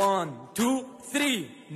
1 2 3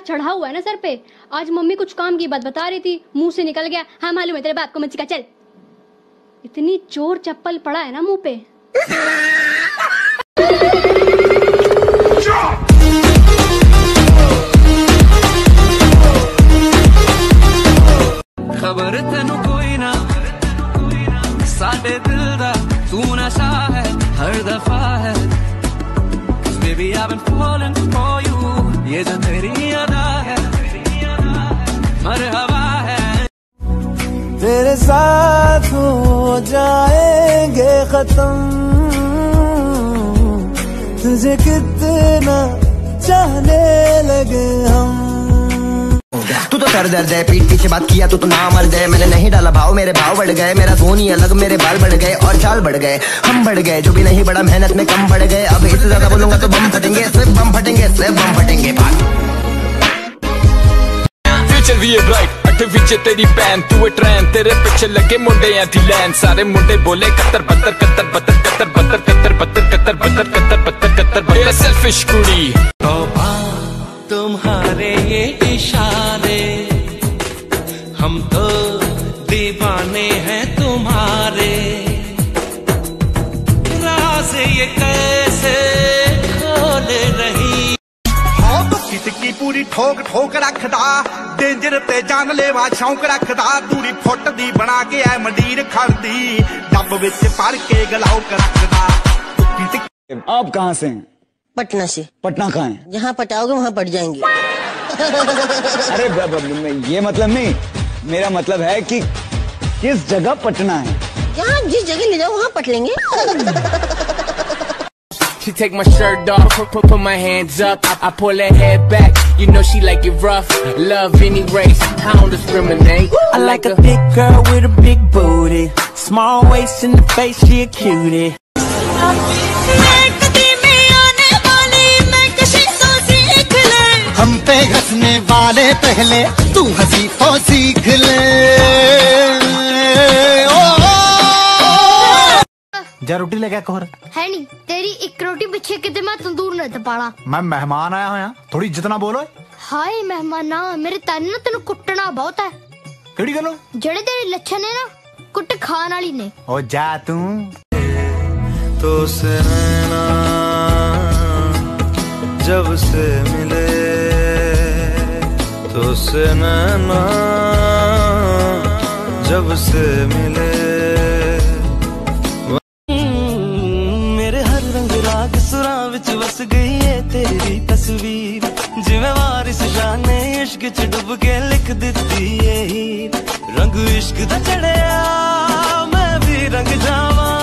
इतना चढ़ा हुआ है ना सर पे? आज मम्मी कुछ काम की बात बता रही थी मुँह से निकल गया। हाँ मालूम है तेरे बाप को मच्छी का चल। इतनी चोर चप्पल पड़ा है ना मुँह पे। खबर तेन कोई ना साडे दिल दा तू नशा है हर दफ़ा है। Baby, I've been साथ हो जाएँगे खत्म। तुझे कितना चाहने लगे हम। तू तो सर दर्द है पीठ पीछे बात किया तू तो, ना मर जाए मैंने नहीं डाला भाव मेरे भाव बढ़ गए। मेरा धोनी ही अलग मेरे बाल बढ़ गए और चाल बढ़ गए। हम बढ़ गए जो भी नहीं बड़ा मेहनत में कम बढ़ गए। अब इतना ज़्यादा बोलूँगा तो बम फटेंगे सिर्फ़ बम फटेंगे सिर्फ़ बम फटेंगे फ्यूचर भी ब्राइट ਅੱਠ ਵਿੱਚ ਤੇਰੀ ਭੈਣ ਤੂੰ ਇਹ ਟ੍ਰੈਨ ਤੇਰੇ ਪਿੱਛੇ ਲੱਗੇ ਮੁੰਡਿਆਂ ਦੀ ਲੈਨ ਸਾਰੇ ਮੁੰਡੇ ਬੋਲੇ ਕੱਤਰ ਬੱਤਰ ਕੱਤਰ ਬੱਤਰ ਕੱਤਰ ਬੱਤਰ ਕੱਤਰ ਬੱਤਰ ਕੱਤਰ ਬੱਤਰ ਕੱਤਰ ਬੱਤਰ ਕੱਤਰ ਬੱਤਰ ਸੈਲਫਿਸ਼ ਕੁੜੀ तौबा तुम्हारे ये इशारे हम तो दीवाने हैं तुम्हारे ਪੂਰੀ ਠੋਕ ਠੋਕ ਰੱਖਦਾ ਡੇਂਜਰ ਤੇ ਜਾਨਲੇਵਾ ਸ਼ੌਂਕ ਰੱਖਦਾ ਦੂਰੀ ਫੁੱਟ ਦੀ ਬਣਾ ਕੇ ਐ ਮੰਡੀਰ ਖੜਦੀ ਡੱਬ ਵਿੱਚ ਭਰ ਕੇ ਗਲਾਉਕ ਰੱਖਦਾ ਬੱਕੀ ਟਿੱਕੀ आप कहाँ से हैं पटना से पटना कहाँ है जहाँ पटाओगे वहाँ पट जाएंगे अरे ब- ब- ब- ये मतलब नहीं मेरा मतलब है कि किस जगह पटना है जहाँ जिस जगह ले जाओ वहाँ पट लेंगे She take my shirt off, put, put, put my hands up. I, I pull her hair back, you know she like it rough. Love any race, I don't discriminate. I like a big girl with a big booty Small waist in the face, she a cutie हम पे हंसने वाले पहले तू हंसी तो सीख ले जा रोटी लेके कोहर है नहीं तेरी एक रोटी पीछे कितने मैं तंदूर ने तपाला। मैं मेहमान आया हूँ। थोड़ी जितना बोलो। हाय मेहमाना मेरे तन ना तेन कुटना बहुत है। केड़ी गलो जड़े तेरे लक्षण है ना कुट खान वाली ने। ओ जा तू। तो से जब से मिले। तो से जब से मिले। ਵਿੱਚ ਵਸ ਗਈ ਏ ਤੇਰੀ ਤਸਵੀਰ ਜਿਵੇਂ ਵਾਰਿਸ ਸ਼ਾਹ ਨੇ ਇਸ਼ਕ ਚ ਡੁੱਬ ਕੇ ਲਿਖ ਦਿੱਤੀ ਏ ਹੀਰ ਰੰਗ ਇਸ਼ਕ ਦਾ ਚੜਿਆ ਮੈਂ ਵੀ ਰੰਗ ਜਾਵਾਂ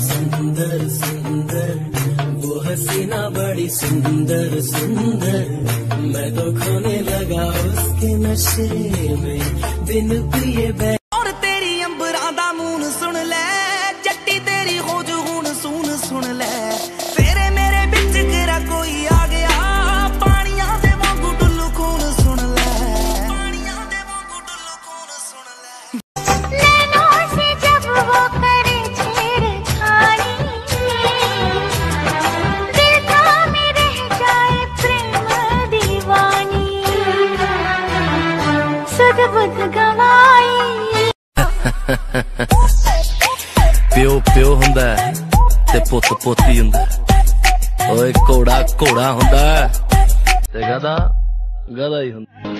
सुंदर सुंदर वो हसीना बड़ी सुंदर सुंदर मैं तो खोने लगा उसके नशे में दिन प्रिय ਪਿਓ ਪਿਓ ਹੁੰਦਾ ਤੇ ਪੁੱਤ ਪੁੱਤ ਹੀ ਹੁੰਦਾ ਹੈ। ਓਏ ਘੋੜਾ ਘੋੜਾ ਹੁੰਦਾ ਤੇ ਗਧਾ ਗਦਾ ਹੀ ਹੁੰਦਾ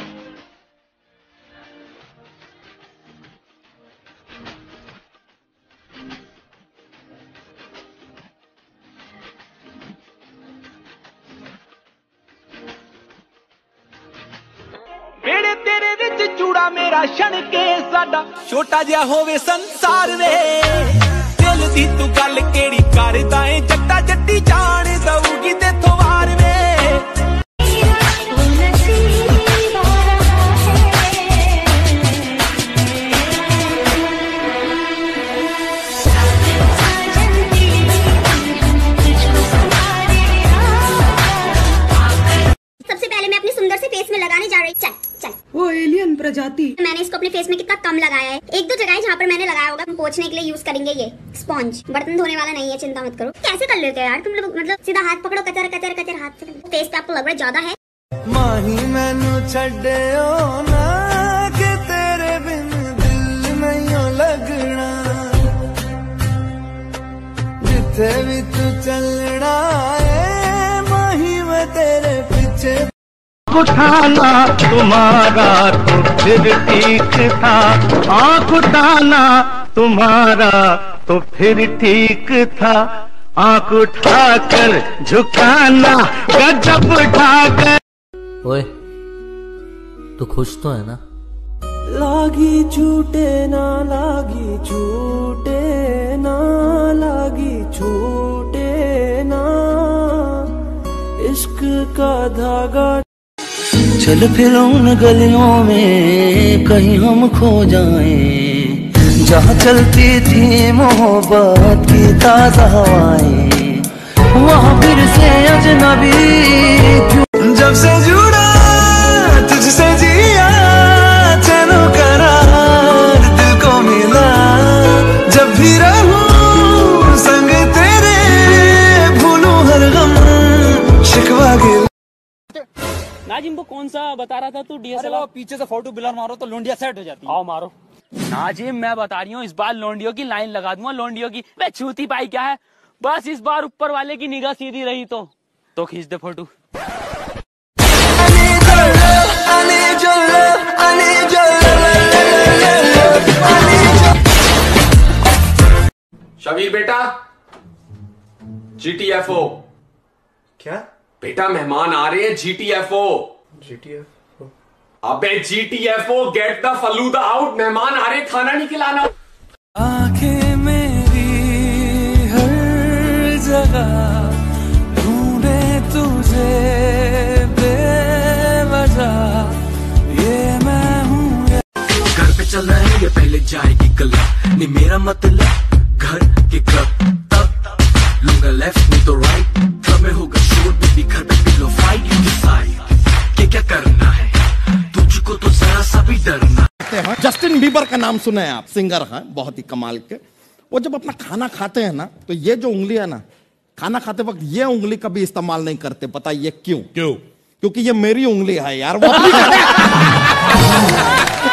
ਵਿੱਚ ਮੇਰਾ ਛਣ ਕੇ ਸਾਡਾ ਛੋਟਾ ਜਿਹਾ ਹੋਵੇ ਸੰਸਾਰ ਵੇ। ਦਿਲ ਦੀ ਤੂੰ ਗੱਲ ਕਿਹੜੀ ਕਰਦਾ ਏ? ਜੱਟਾ ਜੱਟੀ ਜਾਣ पोछने के लिए यूज़ करेंगे ये स्पॉन्ज बर्तन धोने वाला नहीं है चिंता मत करो। कैसे कर लेते हो यार? तुम लोग मतलब सीधा हाथ पकड़ो कचर कचर कचर हाथ से तेज तो आपको लग रहा है ज़्यादा है। माही मैनू तेरे बिन दिल नहीं लगना। जिथे भी तू चलना माही मैं तेरे पीछे। उठाना तुम्हारा तो फिर ठीक था। आँख उठाना तुम्हारा तो फिर ठीक था। आँख उठाकर झुकाना गजब उठाकर। ओए तू खुश तो है ना? लागी झूठे ना लागी छूटे ना लागी छूटे ना। इश्क का धागा। चल फिर उन गलियों में कहीं हम खो जाएँ। जहाँ चलती थी मोहब्बत की ताज़ा हवाएँ वहाँ फिर से अजनबी जब से जुड़ा तुझसे जिया चैनो करार दिल को मिला। जब भी रहूँ संग तेरे भूलूं हर गम शिकवा गिला नाजिम वो कौन सा बता रहा था तू? डीएसएलआर पीछे से फ़ोटो बिलर मारो तो लुंडिया सेट हो जाती है। आओ मारो। नाजिम मैं बता रही हूँ इस बार लोंडियो की लाइन लगा दूँगा। लोंडियो की वे छूती पाई क्या है? बस इस बार ऊपर वाले की निगाह सीधी रही तो। तो खींच दे photo. I need your love, I need your love, I need your Shabir बेटा जीटीएफओ क्या बेटा मेहमान आ रहे हैं जीटीएफओ जीटीएफ अबे GTFO get the falooda out मेहमान आ रहे खाना नहीं खिलाना। आँखें मेरी हर जगह ढूंढे तुझे बेवजह। ये मैं हूँ घर पे चल रहे हैं ये पहले जाएगी कला नहीं मेरा मतलब घर के क्लब तब लूँगा लेफ़्ट नहीं तो राइट बीबर का नाम सुना है आप सिंगर हैं बहुत ही कमाल के। वो जब अपना खाना खाते हैं ना तो ये जो उंगली है ना खाना खाते वक्त ये उंगली कभी इस्तेमाल नहीं करते पता ये क्यों? क्यों? क्योंकि ये मेरी उंगली है यार वो